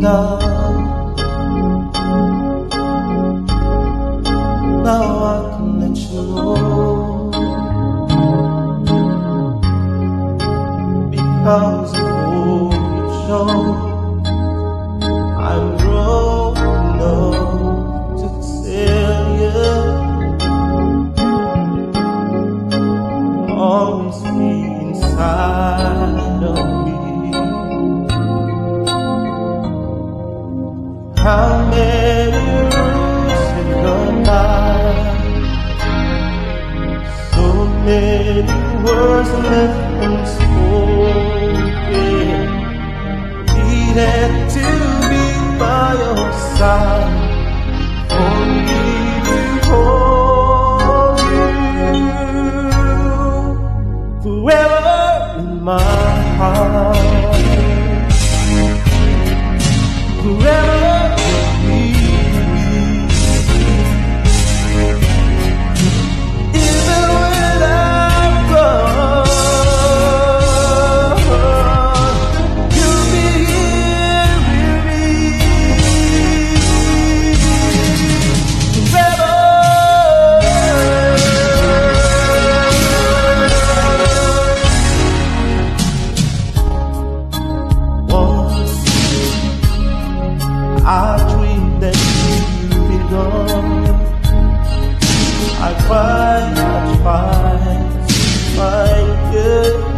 Now I can let you know because of who you. Words left unspoken. Needed to be by your side find, I find good.